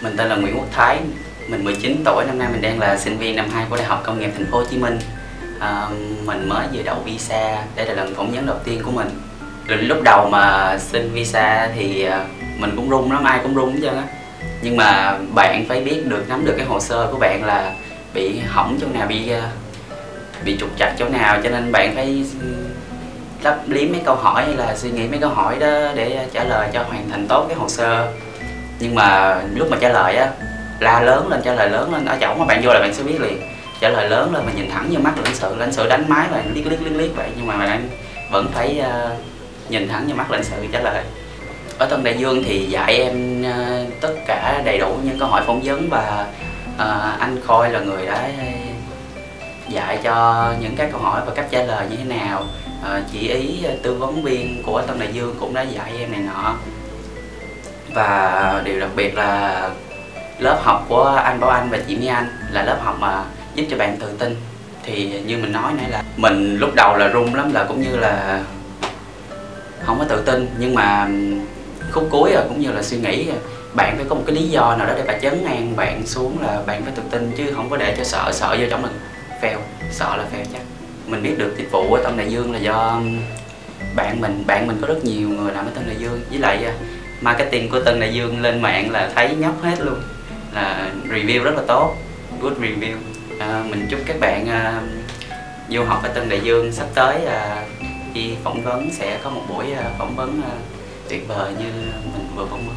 Mình tên là Nguyễn Quốc Thái, mình 19 tuổi, năm nay mình đang là sinh viên năm 2 của Đại học Công nghiệp Thành phố Hồ Chí Minh. À, mình mới vừa đậu visa, đây là lần phỏng vấn đầu tiên của mình. Lúc đầu mà xin visa thì à, mình cũng run lắm, ai cũng run hết trơn á. Nhưng mà bạn phải biết được nắm được cái hồ sơ của bạn là bị hỏng chỗ nào, bị à, bị trục trặc chỗ nào cho nên bạn phải lấp liếm mấy câu hỏi hay là suy nghĩ mấy câu hỏi đó để trả lời cho hoàn thành tốt cái hồ sơ nhưng mà lúc mà trả lời á la lớn lên trả lời lớn lên ở chỗ mà bạn vô là bạn sẽ biết liền. Trả lời lớn lên mà nhìn thẳng vô mắt lãnh sự lãnh sự đánh máy bạn liếc liếc liếc liếc vậy. Nhưng mà bạn vẫn phải uh, nhìn thẳng vô mắt lãnh sự trả lời. Ở Tân Đại Dương thì dạy em uh, tất cả đầy đủ những câu hỏi phỏng vấn và uh, anh Khôi là người đã dạy cho những cái câu hỏi và cách trả lời như thế nào. Uh, chị ý tư vấn viên của Tân Đại Dương cũng đã dạy em này nọ và điều đặc biệt là lớp học của anh Bảo Anh và chị Mỹ Anh là lớp học mà giúp cho bạn tự tin. Thì như mình nói nãy là mình lúc đầu là run lắm, là cũng như là không có tự tin. Nhưng mà khúc cuối rồi cũng như là suy nghĩ, bạn phải có một cái lý do nào đó để bà chấn an bạn xuống là bạn phải tự tin, chứ không có để cho sợ sợ vô trong mình. Fail, sợ là fail chắc. Mình biết được dịch vụ ở tâm Đại Dương là do bạn mình bạn mình có rất nhiều người làm ở tâm Đại Dương. Với lại à, marketing của Tân Đại Dương lên mạng là thấy nhóc hết luôn. Là review rất là tốt good review. À, mình chúc các bạn à, du học ở Tân Đại Dương sắp tới à, đi phỏng vấn sẽ có một buổi à, phỏng vấn à, tuyệt vời như mình vừa phỏng vấn.